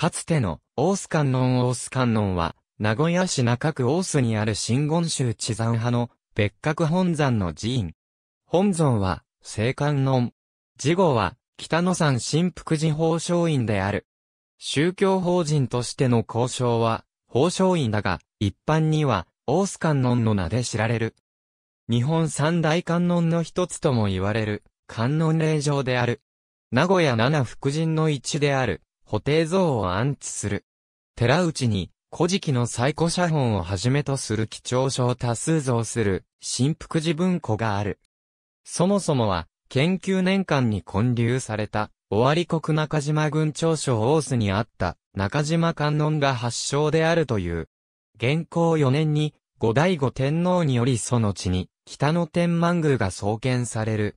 かつての大須観音大須観音は、名古屋市中区大須にある真言宗地山派の別格本山の寺院。本尊は、聖観音。次号は、北野山新福寺法商院である。宗教法人としての交渉は、法商院だが、一般には、大須観音の名で知られる。日本三大観音の一つとも言われる、観音霊場である。名古屋七福神の一である、布袋像を安置する。寺内に、古事記の最古写本をはじめとする貴重書を多数蔵する、新福寺文庫がある。そもそもは、研究年間に建立された、尾張国中島郡長所大須にあった中島観音が発祥であるという。現行4年に、後醍醐天皇によりその地に、北野天満宮が創建される。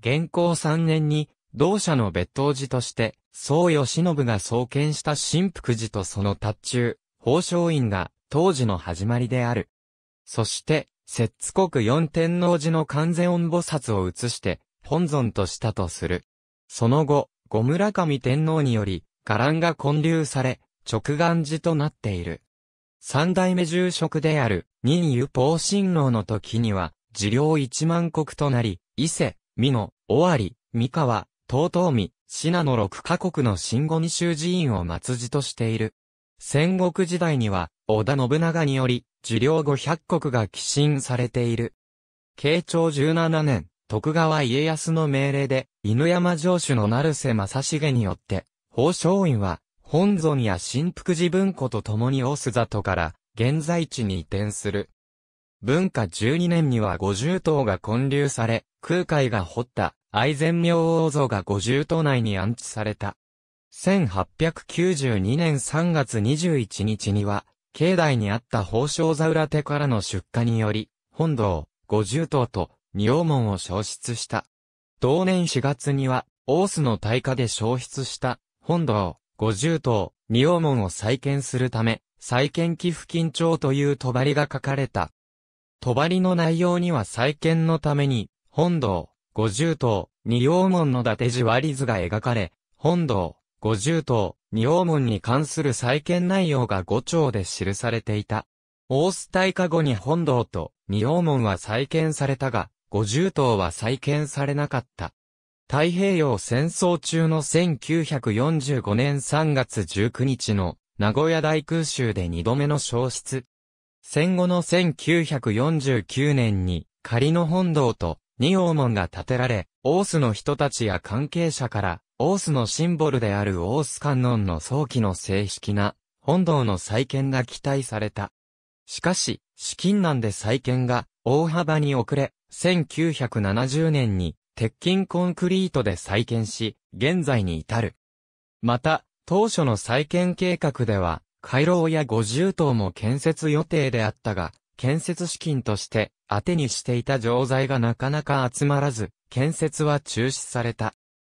現行3年に、同社の別当寺として、宋義信が創建した新福寺とその達中、宝生院が当時の始まりである。そして、摂津国四天王寺の完全音菩薩を移して、本尊としたとする。その後、五村上天皇により、伽藍が建立され、直眼寺となっている。三代目住職である、任湯法神老の時には、治療一万国となり、伊勢、美濃、尾張、三河、東東美、信濃六カ国の新五二州寺院を末寺としている。戦国時代には、織田信長により、治療後百国が寄進されている。慶長17年、徳川家康の命令で、犬山城主の成瀬正成によって、宝生院は、本尊や新福寺文庫と共に大須里から、現在地に移転する。文化12年には五重塔が建立され、空海が掘った愛禅明王像が五重塔内に安置された。1892年3月21日には、境内にあった宝生座裏手からの出荷により、本堂、五重塔と仁王門を消失した。同年4月には、大須の大火で消失した、本堂、五重塔、仁王門を再建するため、再建寄付金帳という帳が書かれた。帳の内容には再建のために、本堂、五重塔、仁王門の伊達地割り図が描かれ、本堂、五重塔、仁王門に関する再建内容が五丁で記されていた。大須大火後に本堂と仁王門は再建されたが、五重塔は再建されなかった。太平洋戦争中の1945年3月19日の名古屋大空襲で二度目の消失。戦後の1949年に仮の本堂と仁王門が建てられ、大須の人たちや関係者から大須のシンボルである大須観音の早期の正式な本堂の再建が期待された。しかし、資金難で再建が大幅に遅れ、1970年に鉄筋コンクリートで再建し、現在に至る。また、当初の再建計画では、回廊や五重塔も建設予定であったが、建設資金として当てにしていた錠剤がなかなか集まらず、建設は中止された。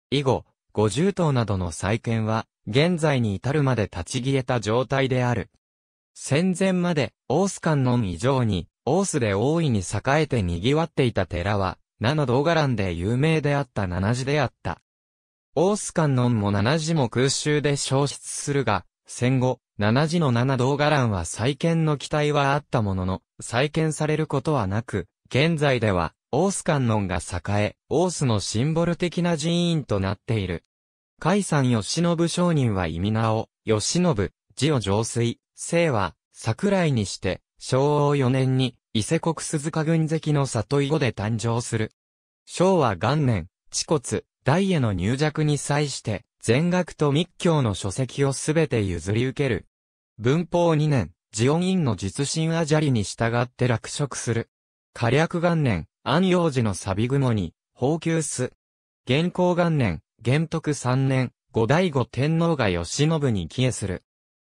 以後、五重塔などの再建は、現在に至るまで立ち消えた状態である。戦前まで、大須観音以上に、大須で大いに栄えて賑わっていた寺は、七道伽藍で有名であった七寺であった。大須観音も七寺も空襲で消失するが、戦後、七寺の七道伽藍は再建の期待はあったものの、再建されることはなく、現在では、大須観音が栄え、大須のシンボル的な寺院となっている。海山義信商人は意味名を、義信、字を浄水、姓は、桜井にして、昭和4年に、伊勢国鈴鹿郡関の里井後で誕生する。昭和元年、地骨、大への入弱に際して、全学と密教の書籍をすべて譲り受ける。文法2年、ジオン院の実心アジャリに従って落職する。火略元年、安陽寺のサビ雲に、法給す。元光元年、元徳三年、後醍醐天皇が義信に帰依する。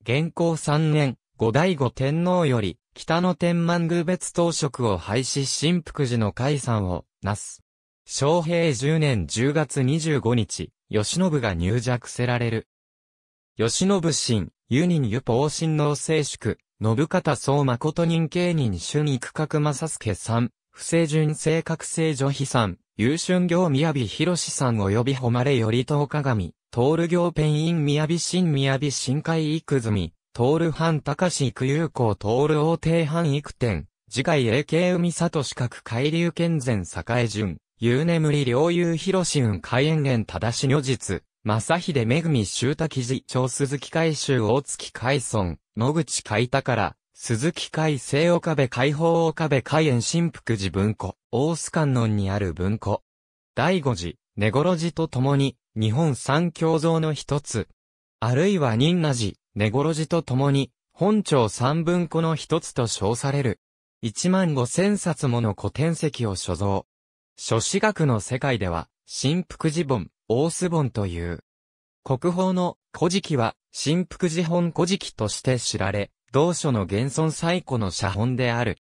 元光三年、後醍醐天皇より、北の天満宮別当職を廃止新福寺の解散をなす。昌平十年10月25日、義信が入弱せられる。義信神、ユニンユポー神能聖宿、信方総誠人慶人主肉角正助さん、不正純正覚醒女妃さん、優春行宮城博さん及び誉れ頼東鏡、トール行ペンイン宮城新宮城新海育住、トール藩高志育友好トール王帝藩育天、次回 AK 海里四角海流健全栄順、有眠り領有広し運海縁源正し如実、正秀めぐみ周太記事長鈴木海舟大月海村、野口海宝、鈴木海西岡部海宝岡部海縁新福寺文庫、大須観音にある文庫。第五次、根頃寺と共に、日本三教像の一つ。あるいは仁那寺、根頃寺と共に、本朝三文庫の一つと称される。一万五千冊もの古典籍を所蔵。書史学の世界では、新福寺本、大須本という。国宝の古事記は、新福寺本古事記として知られ、同書の現存最古の写本である。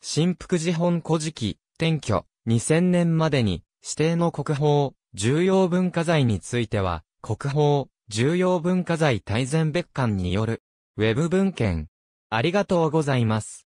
新福寺本古事記、転居、2000年までに、指定の国宝、重要文化財については、国宝、重要文化財大全別館による、ウェブ文献。ありがとうございます。